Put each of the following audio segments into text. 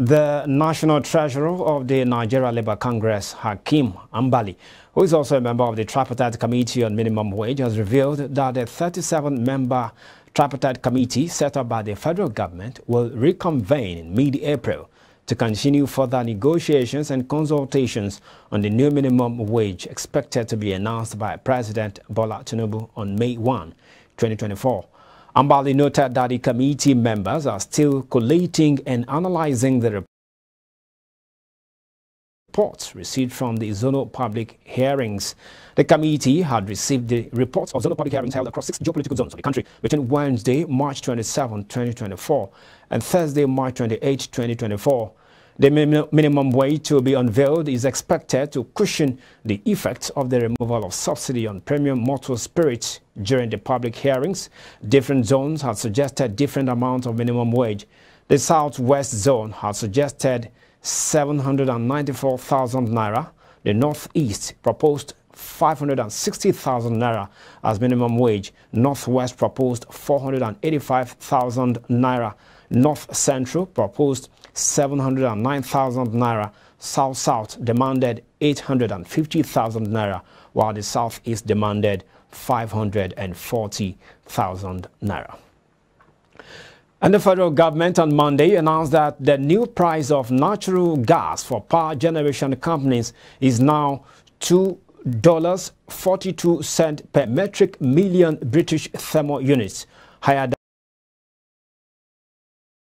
The National Treasurer of the Nigeria Labour Congress, Hakeem Ambali, who is also a member of the Tripartite Committee on Minimum Wage, has revealed that the 37-member tripartite committee set up by the federal government will reconvene in mid-April to continue further negotiations and consultations on the new minimum wage expected to be announced by President Bola Tinubu on May 1, 2024. Ambali noted that the committee members are still collating and analyzing the reports received from the zonal public hearings. The committee had received the reports of zonal public hearings held across six geopolitical zones of the country between Wednesday, March 27, 2024 and Thursday, March 28, 2024. The minimum wage to be unveiled is expected to cushion the effects of the removal of subsidy on premium motor spirits during the public hearings. Different zones have suggested different amounts of minimum wage. The Southwest zone has suggested 794,000 naira. The Northeast proposed 560,000 naira as minimum wage. Northwest proposed 485,000 naira. North Central proposed 709,000 naira. South South demanded 850,000 naira, while the Southeast demanded 540,000 naira. And the federal government on Monday announced that the new price of natural gas for power generation companies is now $2.42 per metric million British thermal units, higher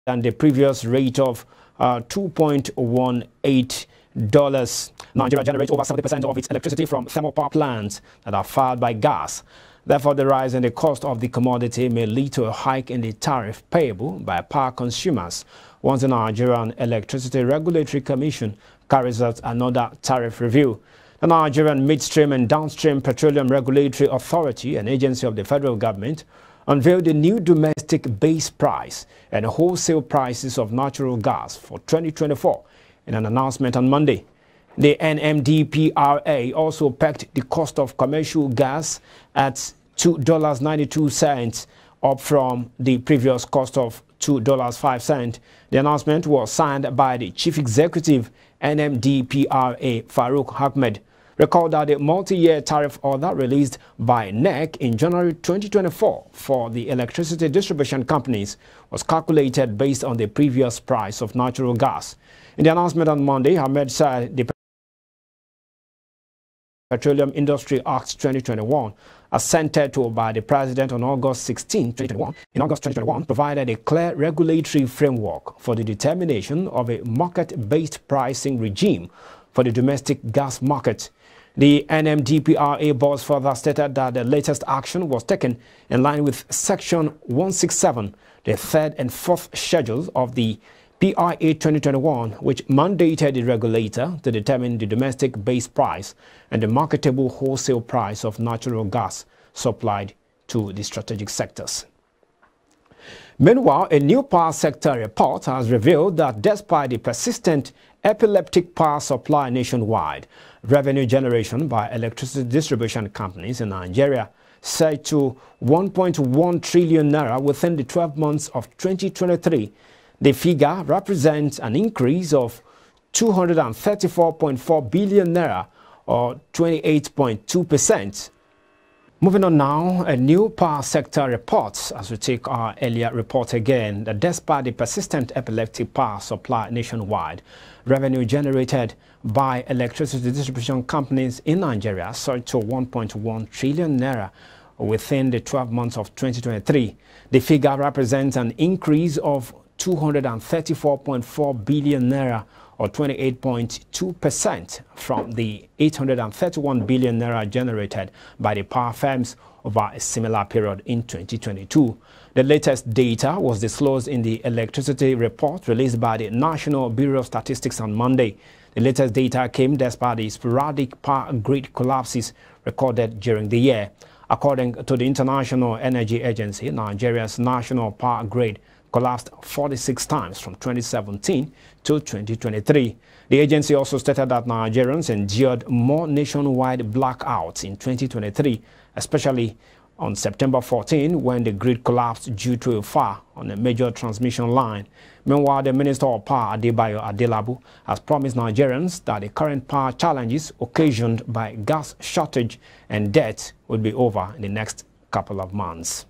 than the previous rate of uh, 2.18 dollars. Nigeria generates over 70% of its electricity from thermal power plants that are fired by gas. Therefore, the rise in the cost of the commodity may lead to a hike in the tariff payable by power consumers once the Nigerian Electricity Regulatory Commission carries out another tariff review. The Nigerian Midstream and Downstream Petroleum Regulatory Authority, an agency of the federal government, unveiled the new domestic base price and wholesale prices of natural gas for 2024 in an announcement on Monday. The NMDPRA also pegged the cost of commercial gas at $2.92, up from the previous cost of $2.05. The announcement was signed by the Chief Executive NMDPRA Farouk Ahmed Recall that the multi-year tariff order released by NERC in January 2024 for the electricity distribution companies was calculated based on the previous price of natural gas. In the announcement on Monday, Ahmed said the Petroleum Industry Act 2021, assented to by the President on August 16, 2021, in August 2021, provided a clear regulatory framework for the determination of a market-based pricing regime for the domestic gas market. The NMDPRA boss further stated that the latest action was taken in line with Section 167, the third and fourth schedules of the PIA 2021, which mandated the regulator to determine the domestic base price and the marketable wholesale price of natural gas supplied to the strategic sectors. Meanwhile, a new power sector report has revealed that despite the persistent epileptic power supply nationwide, revenue generation by electricity distribution companies in Nigeria surged to 1.1 trillion naira within the 12 months of 2023. The figure represents an increase of 234.4 billion naira or 28.2 percent Moving on now, a new power sector reports, as we take our earlier report again, that despite the persistent epileptic power supply nationwide, revenue generated by electricity distribution companies in Nigeria surged to 1.1 trillion naira within the 12 months of 2023. The figure represents an increase of 234.4 billion naira or 28.2% from the 831 billion naira generated by the power firms over a similar period in 2022. The latest data was disclosed in the electricity report released by the National Bureau of Statistics on Monday. The latest data came despite the sporadic power grid collapses recorded during the year. According to the International Energy Agency, Nigeria's national power grid collapsed 46 times from 2017 to 2023. The agency also stated that Nigerians endured more nationwide blackouts in 2023, especially on September 14 when the grid collapsed due to a fire on a major transmission line. Meanwhile, the Minister of Power, Adebayo Adelabu, has promised Nigerians that the current power challenges occasioned by gas shortage and debt will be over in the next couple of months.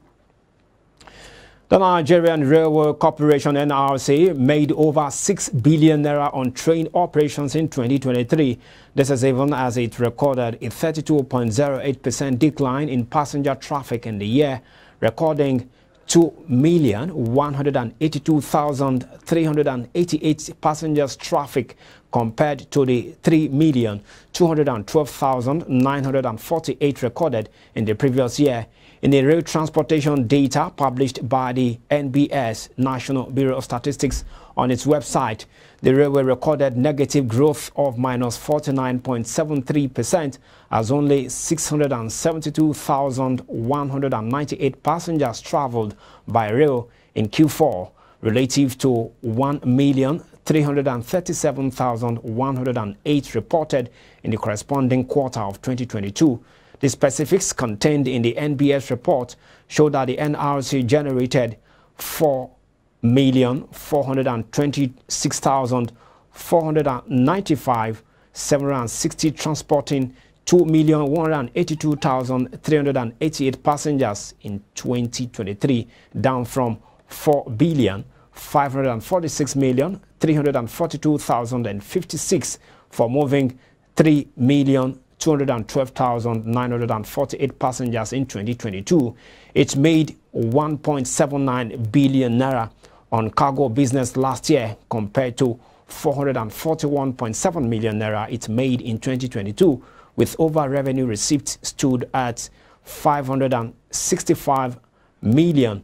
The Nigerian Railway Corporation NRC made over 6 billion naira on train operations in 2023. This is even as it recorded a 32.08% decline in passenger traffic in the year, recording 2,182,388 passengers traffic compared to the 3,212,948 recorded in the previous year. In the rail transportation data published by the NBS, National Bureau of Statistics, on its website, the railway recorded negative growth of minus 49.73% as only 672,198 passengers traveled by rail in Q4 relative to 1,337,108 reported in the corresponding quarter of 2022. The specifics contained in the NBS report show that the NRC generated 4,426,495 760 transporting 2,182,388 passengers in 2023, down from 4 billion 546,342,056 for moving 3 million 212,948 passengers in 2022. It made 1.79 billion naira on cargo business last year compared to 441.7 million naira it made in 2022, with over revenue receipts stood at 565 million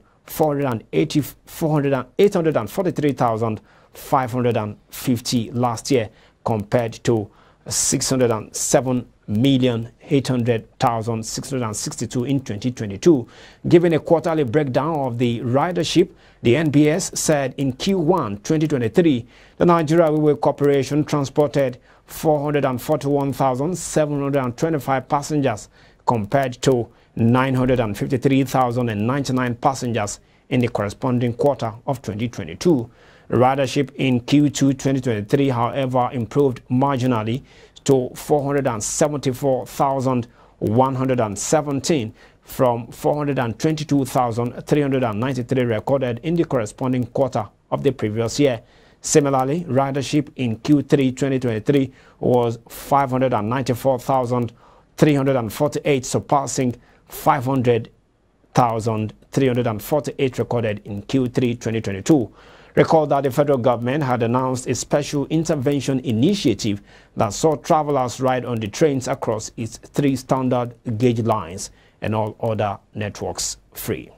843,550 last year compared to 607 million 800,662 in 2022. Given a quarterly breakdown of the ridership, the NBS said in Q1 2023, the Nigeria Railway Corporation transported 441,725 passengers compared to 953,099 passengers in the corresponding quarter of 2022. Ridership in Q2 2023, however, improved marginally to 474,117 from 422,393 recorded in the corresponding quarter of the previous year. Similarly, ridership in Q3 2023 was 594,348, surpassing 500,348 recorded in Q3 2022. Recall that the federal government had announced a special intervention initiative that saw travelers ride on the trains across its three standard gauge lines and all other networks free.